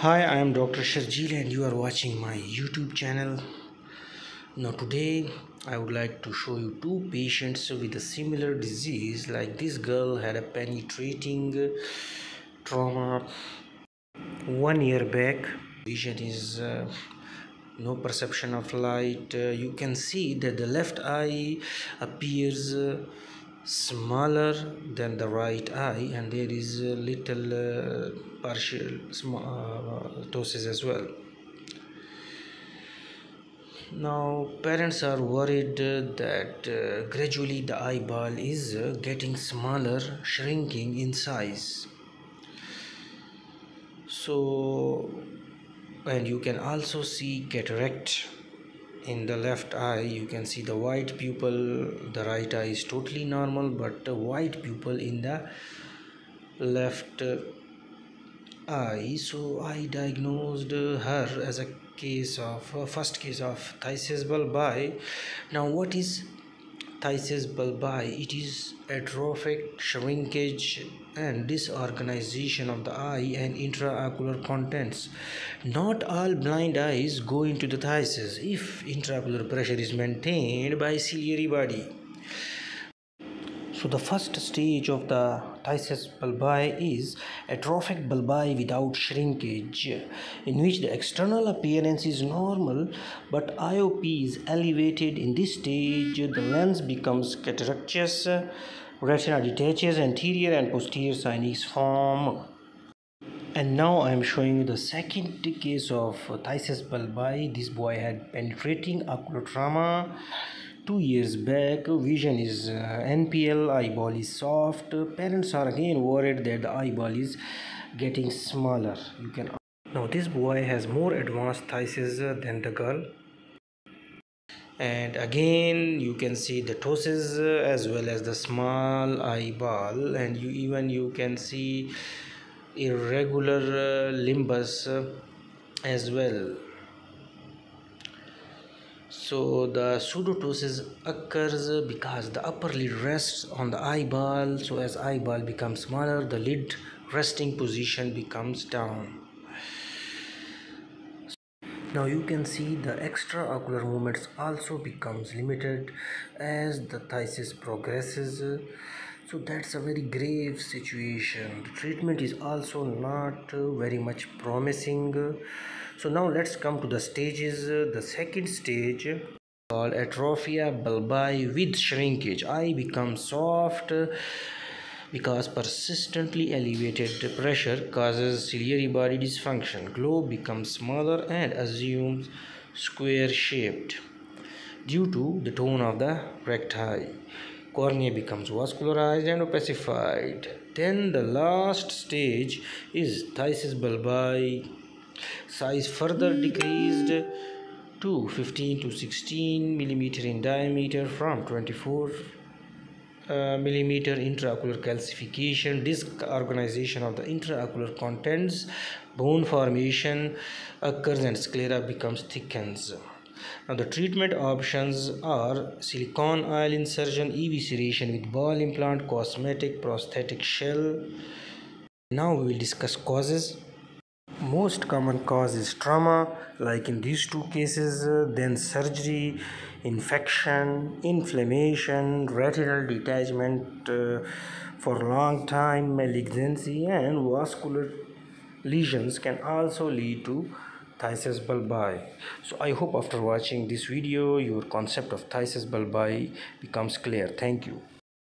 Hi, I am Dr. Sharjeel and you are watching my YouTube channel. Now today I would like to show you two patients with a similar disease like this girl had a penetrating trauma one year back. Vision is uh, no perception of light. Uh, you can see that the left eye appears uh, smaller than the right eye and there is a little uh, partial uh, ptosis as well. Now parents are worried that uh, gradually the eyeball is uh, getting smaller shrinking in size. So and you can also see cataract in the left eye you can see the white pupil the right eye is totally normal but the white pupil in the left eye. So i diagnosed her as a case of uh, first case of phthisis bulbi now what is phthisis bulbi it is atrophic shrinkage and disorganization of the eye and intraocular contents. Not all blind eyes go into the phthisis if intraocular pressure is maintained by ciliary body. So the first stage of the phthisis bulbi is atrophia bulbi without shrinkage, in which the external appearance is normal but IOP is elevated. In this stage, the lens becomes cataractous retina detaches anterior and posterior sinus form and now I am showing you the second case of phthisis bulbi. This boy had penetrating ocular trauma two years back. Vision is uh, NPL, eyeball is soft. Parents are again worried that the eyeball is getting smaller. You can now this boy has more advanced phthisis than the girl and again you can see the ptosis uh, as well as the small eyeball and you even you can see irregular uh, limbus uh, as well so the pseudoptosis occurs because the upper lid rests on the eyeball. So as eyeball becomes smaller the lid resting position becomes down. Now you can see the extraocular movements also becomes limited as the phthisis progresses so that's a very grave situation the treatment is also not uh, very much promising so now let's come to the stages the second stage called atrophia bulbi with shrinkage eye becomes soft because persistently elevated pressure causes ciliary body dysfunction. Globe becomes smaller and assumes square shaped due to the tone of the recti. Cornea becomes vascularized and opacified. Then the last stage is phthisis bulbi. Size further decreased to 15 to 16 millimeter in diameter from 24 uh, millimeter intraocular calcification, disorganization of the intraocular contents, bone formation occurs and sclera becomes thickens. Now the treatment options are silicone oil insertion, evisceration with ball implant, cosmetic, prosthetic shell. Now we will discuss causes. Most common cause is trauma like in these two cases, uh, then surgery, infection, inflammation, retinal detachment uh, for long time, malignancy, and vascular lesions can also lead to phthisis bulbi. So I hope after watching this video, your concept of phthisis bulbi becomes clear. Thank you.